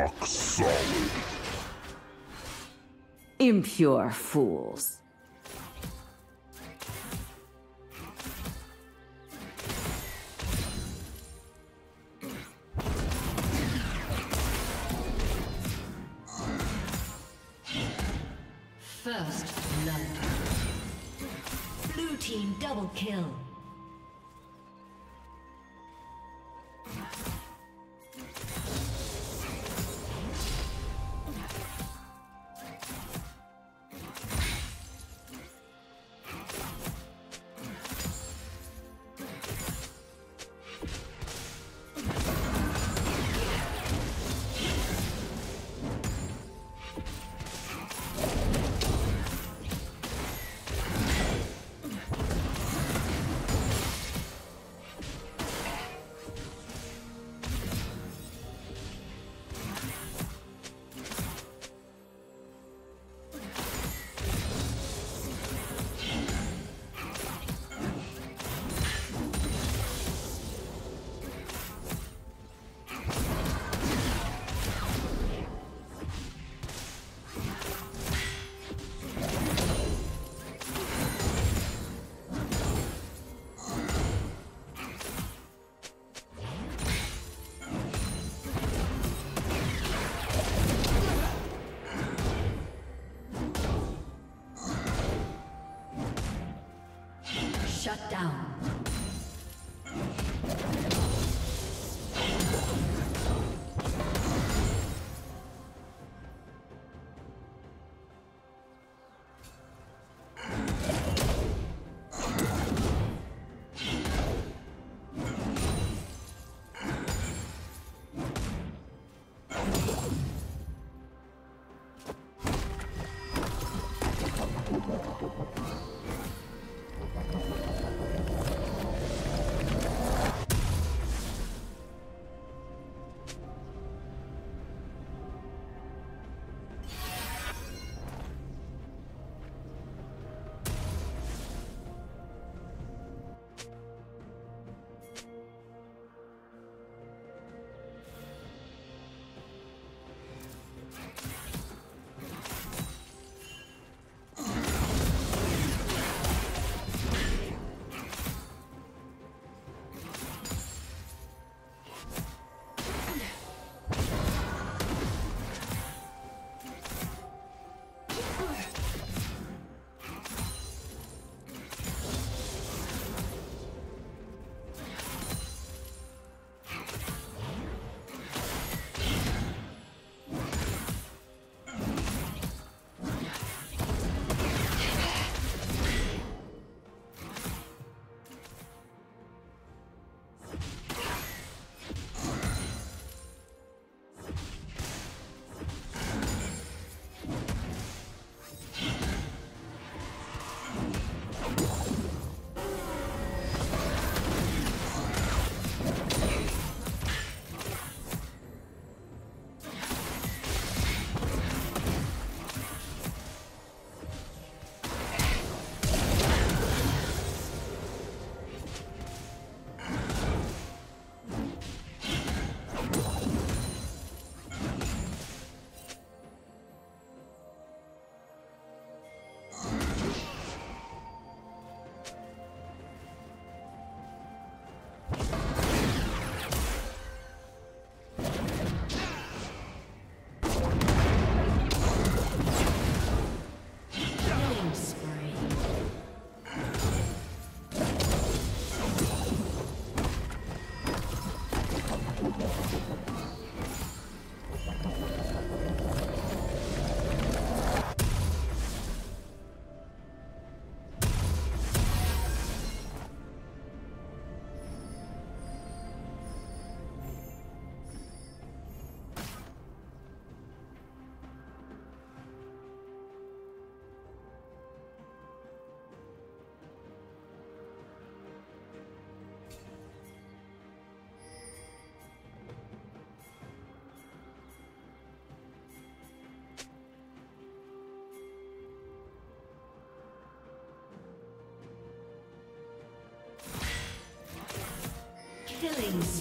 Rock solid. Impure fools.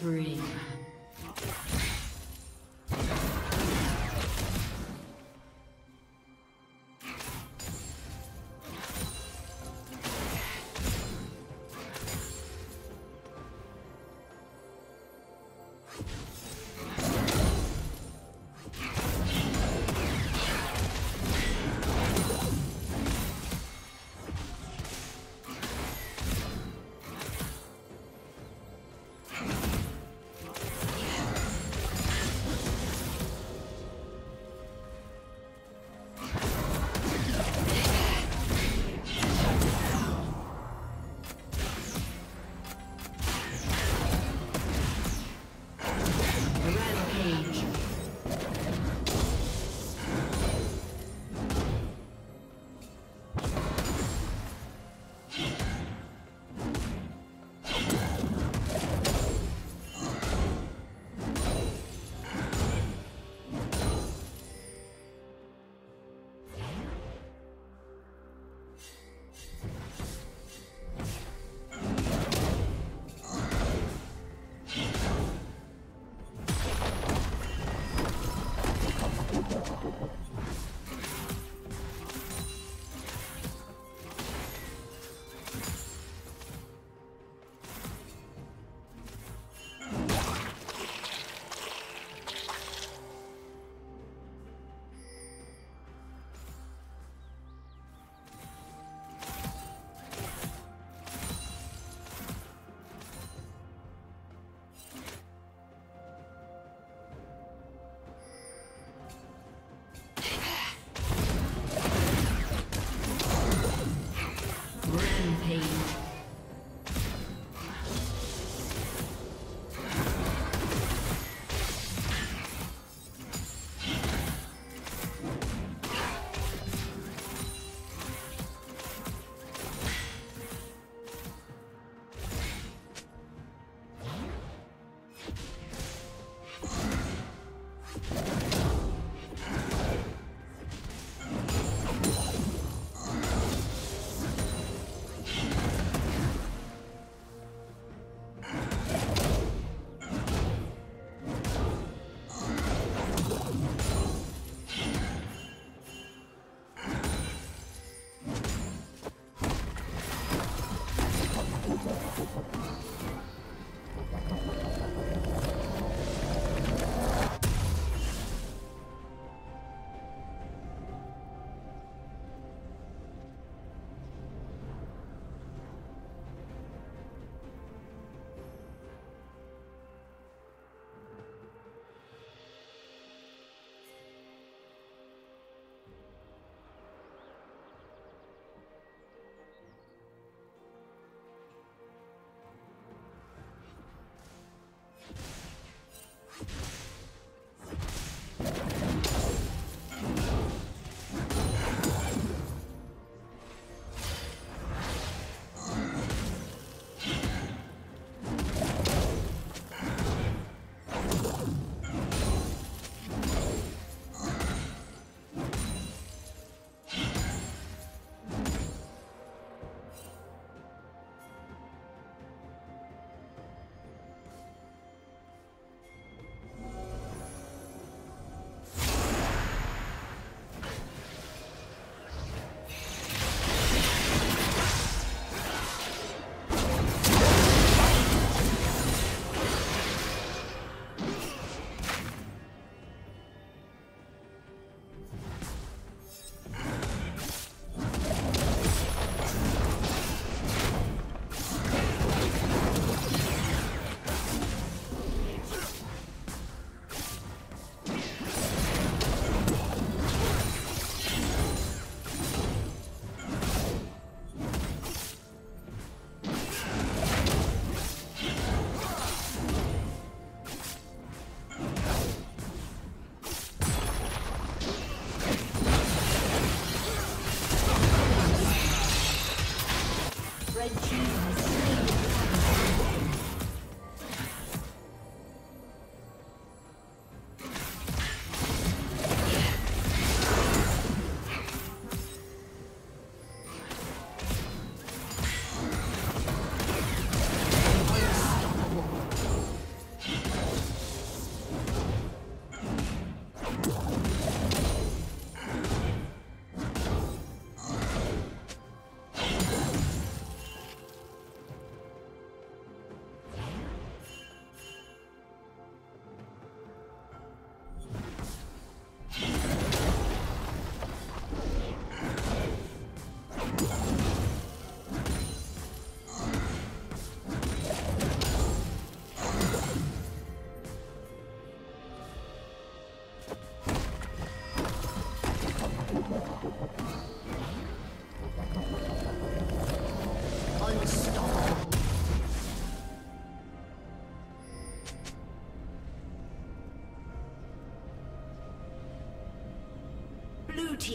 Killing Rampage. Red team.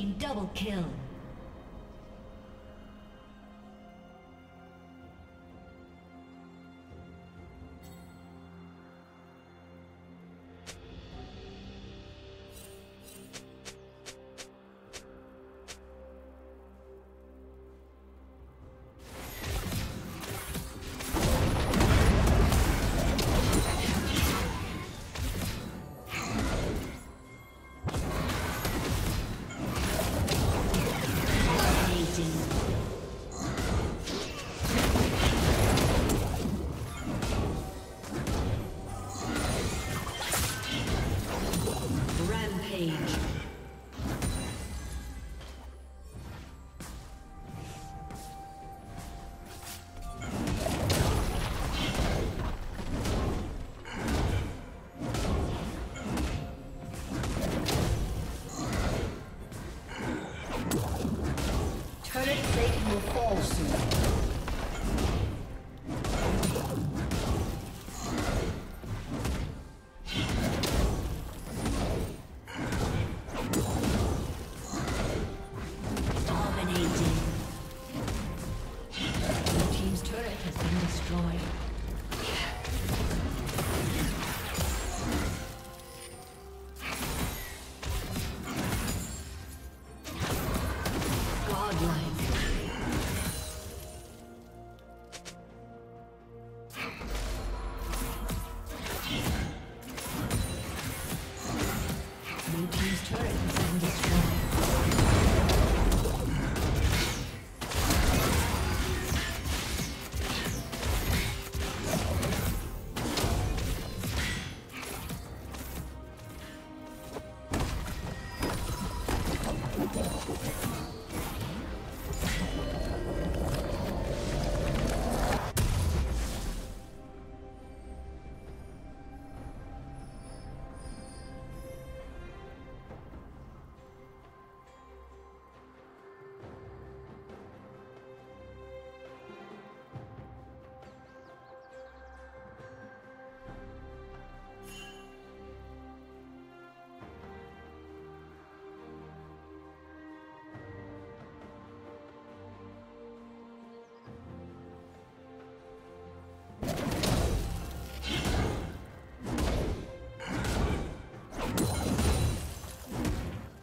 Team double kill.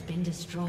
Been destroyed.